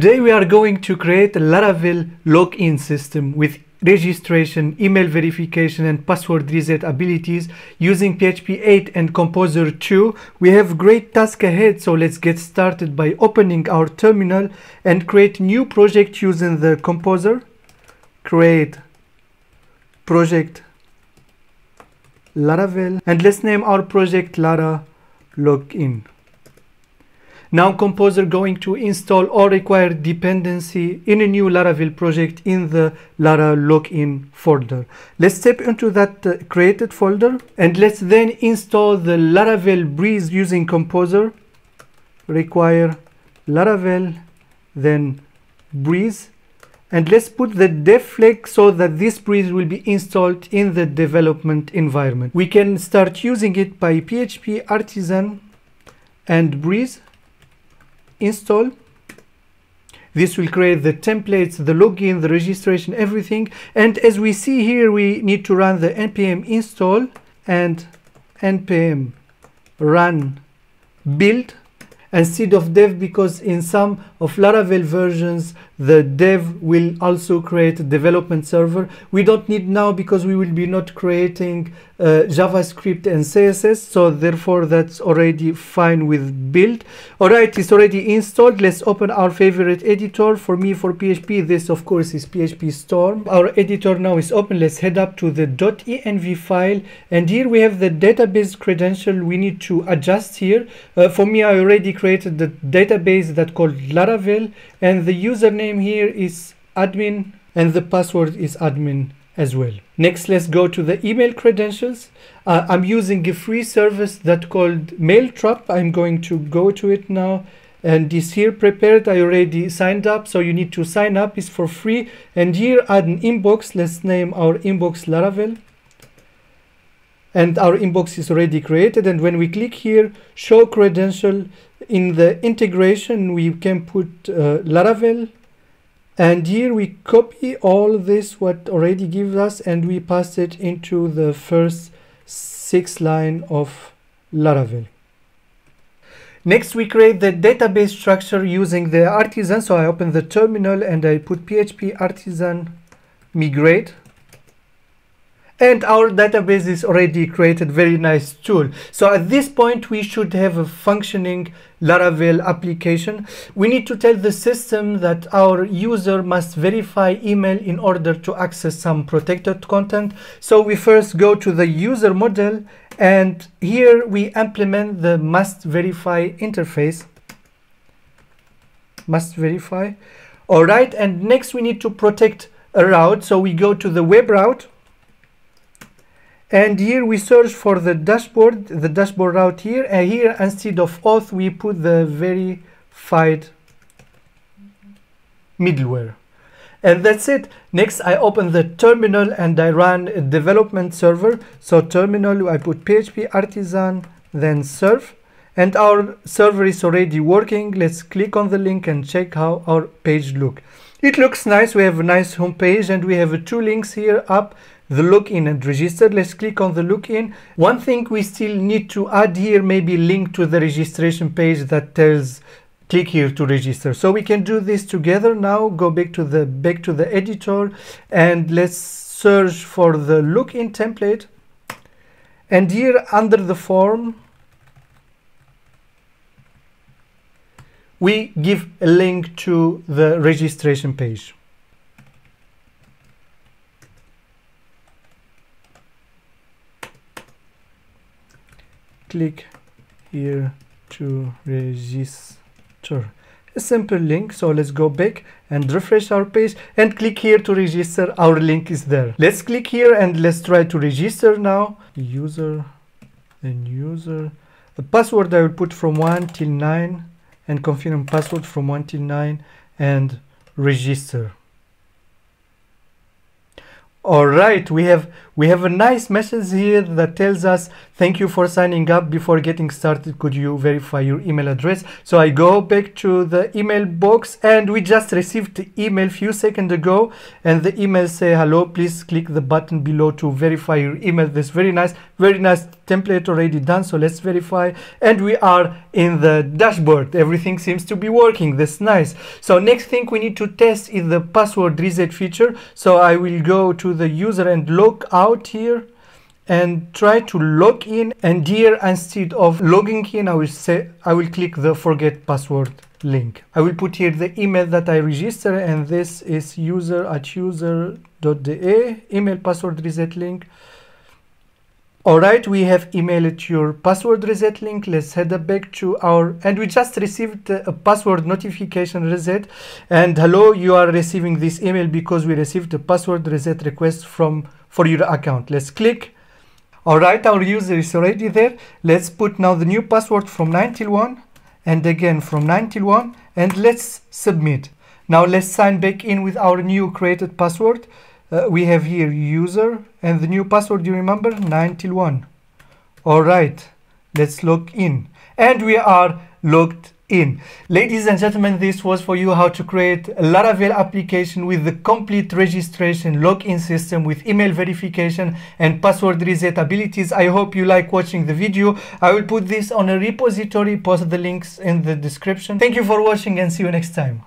Today we are going to create a Laravel login system with registration, email verification and password reset abilities using PHP 8 and Composer 2. We have great task ahead so let's get started by opening our terminal and create new project using the Composer. Create project Laravel and let's name our project Lara login. Now Composer going to install all required dependency in a new Laravel project in the Lara login folder. Let's step into that uh, created folder and let's then install the Laravel Breeze using Composer. Require Laravel, then Breeze. And let's put the dev flag so that this breeze will be installed in the development environment. We can start using it by PHP artisan and breeze install. This will create the templates the login the registration everything. And as we see here we need to run the npm install and npm run build instead of dev because in some of Laravel versions the dev will also create a development server. We don't need now because we will be not creating uh, javascript and css so therefore that's already fine with build. All right it's already installed. Let's open our favorite editor. For me for php this of course is PhpStorm. Our editor now is open. Let's head up to the. env file. And here we have the database credential we need to adjust here. Uh, for me i already created the database that called laravel and the username here is admin and the password is admin as well. Next, let's go to the email credentials. Uh, I'm using a free service that called Mailtrap. I'm going to go to it now. And this here prepared. I already signed up so you need to sign up. Is for free. And here add an inbox. Let's name our inbox Laravel. And our inbox is already created. And when we click here show credential in the integration we can put uh, Laravel and here we copy all this what already gives us and we pass it into the first six line of Laravel. Next we create the database structure using the artisan. So I open the terminal and I put php artisan migrate and our database is already created very nice tool. So at this point we should have a functioning laravel application. We need to tell the system that our user must verify email in order to access some protected content. So we first go to the user model and here we implement the must verify interface. Must verify. All right and next we need to protect a route. So we go to the web route and here we search for the dashboard the dashboard route here and here instead of auth we put the verified middleware. And that's it. Next i open the terminal and i run a development server. So terminal i put php artisan then serve. And our server is already working. Let's click on the link and check how our page look. It looks nice. We have a nice home page and we have two links here up the login. And register let's click on the login. One thing we still need to add here maybe link to the registration page that tells click here to register. So we can do this together. Now go back to the back to the editor and let's search for the login template. And here under the form we give a link to the registration page click here to register. A simple link so let's go back and refresh our page and click here to register. Our link is there. Let's click here and let's try to register now. User and user. The password i will put from 1 till 9 and confirm password from 1 till 9 and register. All right we have we have a nice message here that tells us thank you for signing up. Before getting started could you verify your email address? So i go back to the email box and we just received the email few seconds ago and the email say hello please click the button below to verify your email. This very nice very nice template already done so let's verify. And we are in the dashboard. Everything seems to be working. That's nice. So next thing we need to test is the password reset feature. So i will go to the user and log out here and try to log in and here instead of logging in i will say i will click the forget password link i will put here the email that i register and this is user at user.de email password reset link Alright, we have emailed your password reset link. Let's head back to our, and we just received a password notification reset. And hello, you are receiving this email because we received a password reset request from for your account. Let's click. Alright, our user is already there. Let's put now the new password from 9 till 1 and again from 9 till 1 and let's submit. Now let's sign back in with our new created password uh, we have here user and the new password you remember 9 till 1 all right let's log in and we are logged in. Ladies and gentlemen this was for you how to create a laravel application with the complete registration login system with email verification and password reset abilities. I hope you like watching the video. I will put this on a repository post the links in the description. Thank you for watching and see you next time